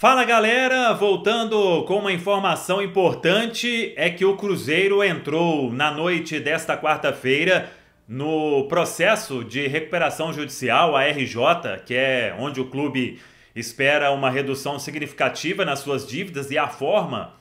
Fala galera, voltando com uma informação importante é que o Cruzeiro entrou na noite desta quarta-feira no processo de recuperação judicial, a RJ, que é onde o clube espera uma redução significativa nas suas dívidas e a forma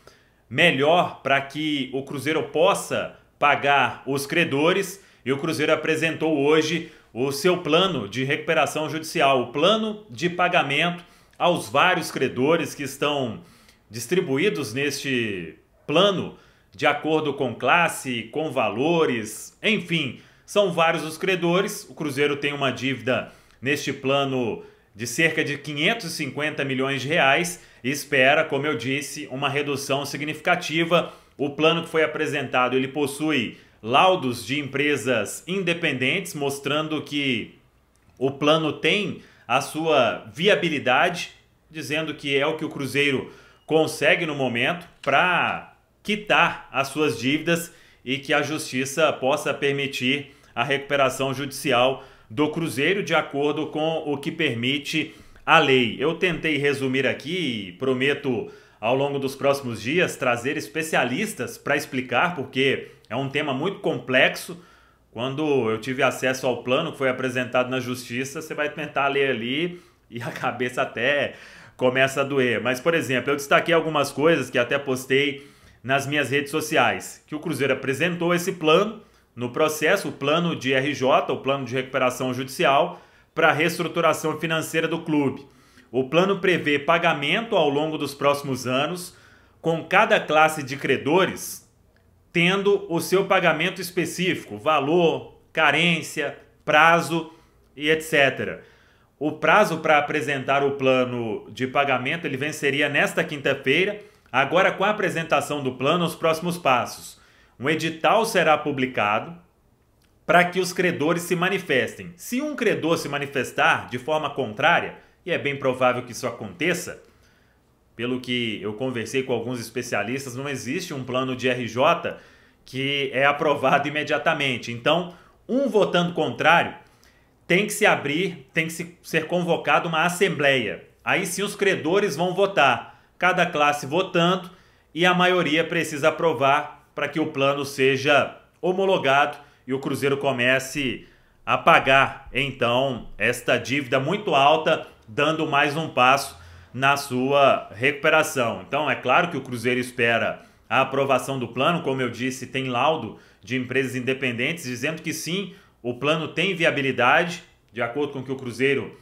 melhor para que o Cruzeiro possa pagar os credores. E o Cruzeiro apresentou hoje o seu plano de recuperação judicial, o plano de pagamento aos vários credores que estão distribuídos neste plano de acordo com classe, com valores, enfim, são vários os credores. O Cruzeiro tem uma dívida neste plano de cerca de 550 milhões de reais e espera, como eu disse, uma redução significativa. O plano que foi apresentado, ele possui laudos de empresas independentes mostrando que o plano tem a sua viabilidade, dizendo que é o que o Cruzeiro consegue no momento para quitar as suas dívidas e que a justiça possa permitir a recuperação judicial do Cruzeiro de acordo com o que permite a lei. Eu tentei resumir aqui e prometo ao longo dos próximos dias trazer especialistas para explicar, porque é um tema muito complexo. Quando eu tive acesso ao plano que foi apresentado na justiça, você vai tentar ler ali e a cabeça até começa a doer. Mas, por exemplo, eu destaquei algumas coisas que até postei nas minhas redes sociais, que o Cruzeiro apresentou esse plano no processo, o plano de RJ, o plano de recuperação judicial, para a reestruturação financeira do clube. O plano prevê pagamento ao longo dos próximos anos, com cada classe de credores tendo o seu pagamento específico, valor, carência, prazo e etc. O prazo para apresentar o plano de pagamento ele venceria nesta quinta-feira. Agora, com a apresentação do plano, os próximos passos. Um edital será publicado para que os credores se manifestem. Se um credor se manifestar de forma contrária, e é bem provável que isso aconteça, pelo que eu conversei com alguns especialistas, não existe um plano de RJ que é aprovado imediatamente. Então, um votando contrário tem que se abrir, tem que ser convocada uma assembleia. Aí sim os credores vão votar, cada classe votando e a maioria precisa aprovar para que o plano seja homologado e o Cruzeiro comece a pagar então esta dívida muito alta, dando mais um passo na sua recuperação. Então, é claro que o Cruzeiro espera a aprovação do plano, como eu disse, tem laudo de empresas independentes dizendo que sim, o plano tem viabilidade, de acordo com o que o Cruzeiro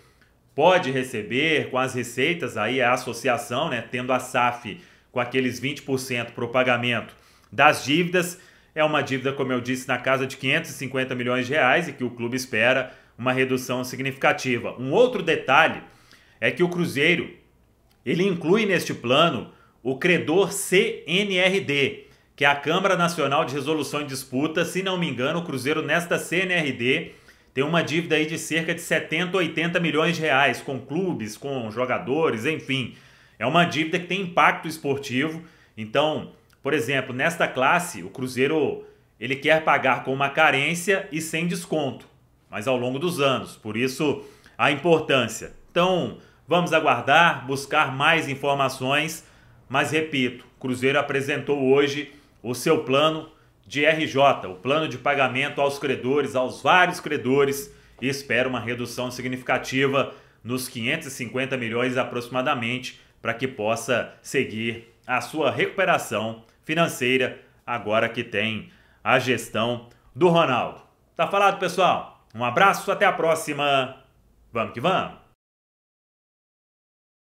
pode receber com as receitas, aí é a associação, né, tendo a SAF com aqueles 20% para o pagamento das dívidas. É uma dívida, como eu disse, na casa de 550 milhões de reais e que o clube espera uma redução significativa. Um outro detalhe é que o Cruzeiro ele inclui neste plano o credor CNRD, que é a Câmara Nacional de Resolução de Disputa. Se não me engano, o Cruzeiro nesta CNRD tem uma dívida aí de cerca de 70, 80 milhões de reais com clubes, com jogadores, enfim. É uma dívida que tem impacto esportivo. Então, por exemplo, nesta classe, o Cruzeiro ele quer pagar com uma carência e sem desconto, mas ao longo dos anos. Por isso, a importância. Então, vamos aguardar, buscar mais informações, mas repito, Cruzeiro apresentou hoje o seu plano de RJ, o plano de pagamento aos credores, aos vários credores, e espera uma redução significativa nos 550 milhões aproximadamente, para que possa seguir a sua recuperação financeira, agora que tem a gestão do Ronaldo. Tá falado, pessoal? Um abraço, até a próxima. Vamos que vamos!